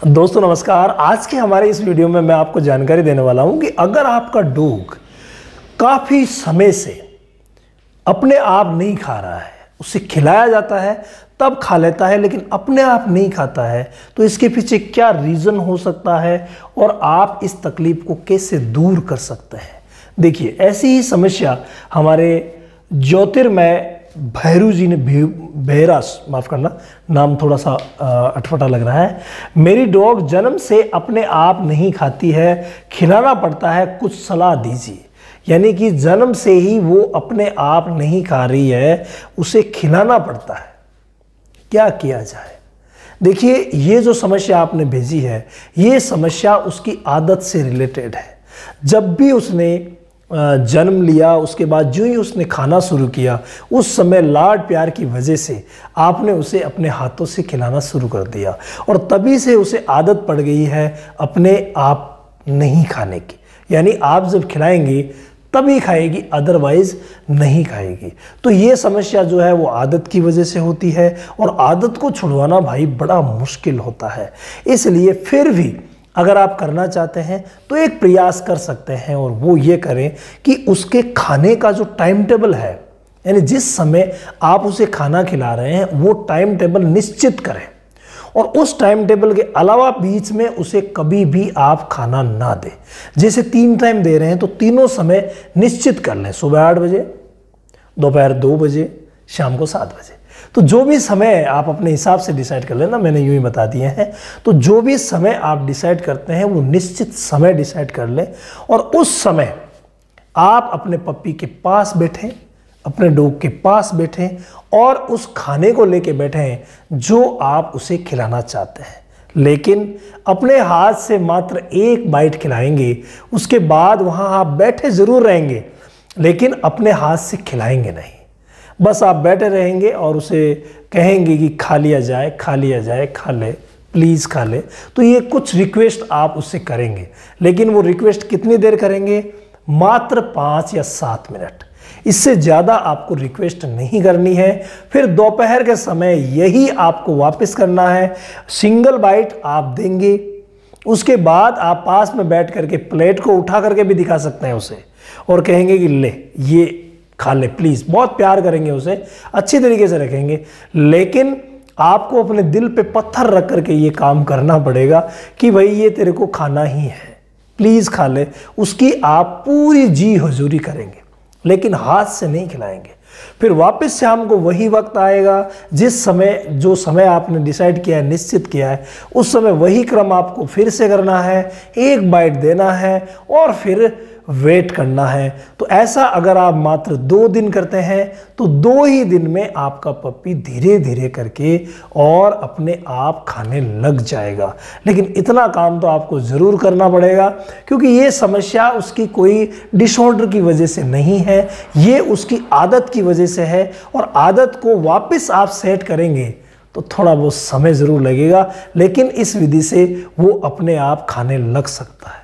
दोस्तों, नमस्कार। आज के हमारे इस वीडियो में मैं आपको जानकारी देने वाला हूँ कि अगर आपका डॉग काफ़ी समय से अपने आप नहीं खा रहा है, उसे खिलाया जाता है, तब खा लेता है, लेकिन अपने आप नहीं खाता है तो इसके पीछे क्या रीज़न हो सकता है और आप इस तकलीफ़ को कैसे दूर कर सकते हैं? देखिए, ऐसी ही समस्या हमारे ज्योतिर्मय भैरू जी ने बेहरास, माफ़ करना, नाम थोड़ा सा अटपटा लग रहा है। मेरी डॉग जन्म से अपने आप नहीं खाती है, खिलाना पड़ता है, कुछ सलाह दीजिए। यानी कि जन्म से ही वो अपने आप नहीं खा रही है, उसे खिलाना पड़ता है। क्या किया जाए? देखिए, ये जो समस्या आपने भेजी है, ये समस्या उसकी आदत से रिलेटेड है। जब भी उसने जन्म लिया, उसके बाद जो ही उसने खाना शुरू किया, उस समय लाड प्यार की वजह से आपने उसे अपने हाथों से खिलाना शुरू कर दिया और तभी से उसे आदत पड़ गई है अपने आप नहीं खाने की। यानी आप जब खिलाएँगे, तभी खाएगी अदरवाइज़ नहीं खाएगी। तो ये समस्या जो है, वो आदत की वजह से होती है और आदत को छुड़वाना भाई बड़ा मुश्किल होता है। इसलिए फिर भी अगर आप करना चाहते हैं तो एक प्रयास कर सकते हैं और वो ये करें कि उसके खाने का जो टाइम टेबल है, यानी जिस समय आप उसे खाना खिला रहे हैं, वो टाइम टेबल निश्चित करें। और उस टाइम टेबल के अलावा बीच में उसे कभी भी आप खाना ना दें। जैसे तीन टाइम दे रहे हैं तो तीनों समय निश्चित कर लें। सुबह आठ बजे, दोपहर दो बजे, शाम को सात बजे। तो जो भी समय आप अपने हिसाब से डिसाइड कर लेना, मैंने यूँ ही बता दिए हैं। तो जो भी समय आप डिसाइड करते हैं, वो निश्चित समय डिसाइड कर लें और उस समय आप अपने पप्पी के पास बैठें, अपने डॉग के पास बैठें और उस खाने को लेके बैठें जो आप उसे खिलाना चाहते हैं। लेकिन अपने हाथ से मात्र एक बाइट खिलाएँगे, उसके बाद वहाँ आप बैठे ज़रूर रहेंगे, लेकिन अपने हाथ से खिलाएँगे नहीं। बस आप बैठे रहेंगे और उसे कहेंगे कि खा लिया जाए, खा लिया जाए, खा ले प्लीज़ खा ले। तो ये कुछ रिक्वेस्ट आप उससे करेंगे। लेकिन वो रिक्वेस्ट कितनी देर करेंगे? मात्र पाँच या सात मिनट। इससे ज़्यादा आपको रिक्वेस्ट नहीं करनी है। फिर दोपहर के समय यही आपको वापस करना है। सिंगल बाइट आप देंगे। उसके बाद आप पास में बैठ करके प्लेट को उठा करके भी दिखा सकते हैं उसे। और कहेंगे कि ले, ये खा ले प्लीज़ बहुत प्यार करेंगे उसे, अच्छी तरीके से रखेंगे, लेकिन आपको अपने दिल पे पत्थर रख करके ये काम करना पड़ेगा कि भाई ये तेरे को खाना ही है। प्लीज़ खा ले, उसकी आप पूरी जी हजूरी करेंगे, लेकिन हाथ से नहीं खिलाएँगे। फिर वापस से हमको वही वक्त आएगा, जिस समय, जो समय आपने डिसाइड किया है, निश्चित किया है, उस समय वही क्रम आपको फिर से करना है, एक बाइट देना है, और फिर वेट करना है। तो ऐसा अगर आप मात्र दो दिन करते हैं तो दो ही दिन में आपका पप्पी धीरे धीरे करके और अपने आप खाने लग जाएगा। लेकिन इतना काम तो आपको ज़रूर करना पड़ेगा, क्योंकि ये समस्या उसकी कोई डिसऑर्डर की वजह से नहीं है, ये उसकी आदत की वजह से है और आदत को वापस आप सेट करेंगे तो थोड़ा बहुत समय ज़रूर लगेगा, लेकिन इस विधि से वो अपने आप खाने लग सकता है।